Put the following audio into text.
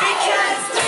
because